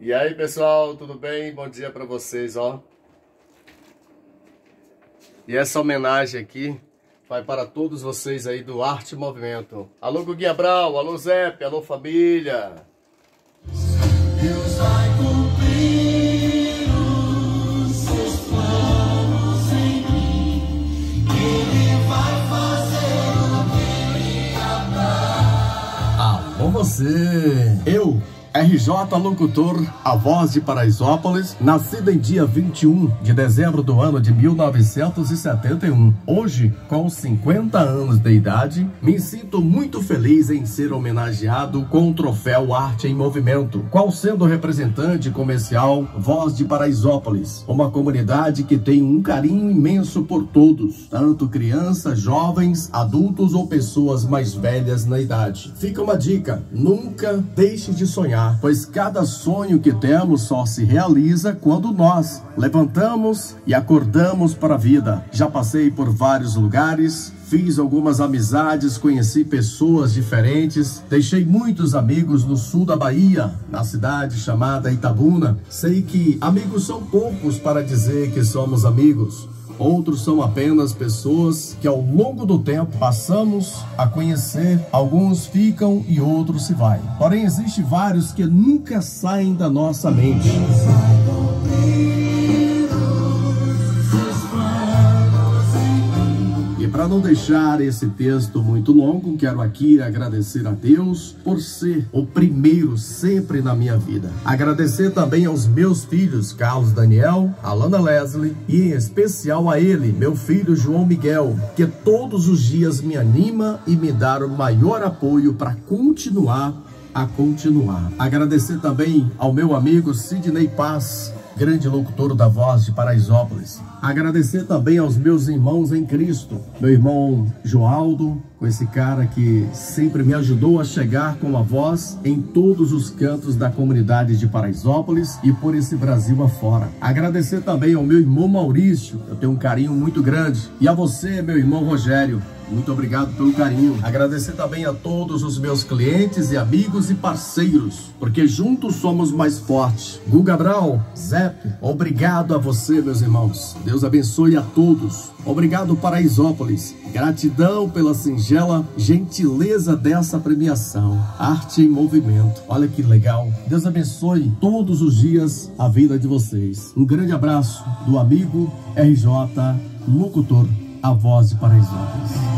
E aí, pessoal, tudo bem? Bom dia para vocês, ó. E essa homenagem aqui vai para todos vocês aí do Arte Movimento. Alô, Gugu Abral, alô, Zep, alô, família. Deus vai cumprir os seus planos em mim. Ele vai fazer o que ele Alô, você. Eu RJ Locutor, a voz de Paraisópolis, nascida em dia 21 de dezembro do ano de 1971. Hoje, com 50 anos de idade, me sinto muito feliz em ser homenageado com o troféu Arte em Movimento, qual sendo representante comercial Voz de Paraisópolis, uma comunidade que tem um carinho imenso por todos, tanto crianças, jovens, adultos ou pessoas mais velhas na idade. Fica uma dica, nunca deixe de sonhar pois cada sonho que temos só se realiza quando nós levantamos e acordamos para a vida. Já passei por vários lugares, fiz algumas amizades, conheci pessoas diferentes, deixei muitos amigos no sul da Bahia, na cidade chamada Itabuna. Sei que amigos são poucos para dizer que somos amigos outros são apenas pessoas que ao longo do tempo passamos a conhecer, alguns ficam e outros se vai. Porém, existem vários que nunca saem da nossa mente. Para não deixar esse texto muito longo, quero aqui agradecer a Deus por ser o primeiro sempre na minha vida. Agradecer também aos meus filhos, Carlos Daniel, Alana Leslie e em especial a ele, meu filho João Miguel, que todos os dias me anima e me dá o maior apoio para continuar a continuar. Agradecer também ao meu amigo Sidney Paz, grande locutor da voz de Paraisópolis. Agradecer também aos meus irmãos em Cristo, meu irmão Joaldo, com esse cara que sempre me ajudou a chegar com a voz em todos os cantos da comunidade de Paraisópolis e por esse Brasil afora. Agradecer também ao meu irmão Maurício, eu tenho um carinho muito grande, e a você, meu irmão Rogério, muito obrigado pelo carinho. Agradecer também a todos os meus clientes e amigos e parceiros, porque juntos somos mais fortes. Guga Brau, Zep, obrigado a você, meus irmãos. Deus abençoe a todos. Obrigado, Paraisópolis. Gratidão pela singela gentileza dessa premiação. Arte em movimento. Olha que legal. Deus abençoe todos os dias a vida de vocês. Um grande abraço do amigo RJ Locutor, a voz de Paraisópolis.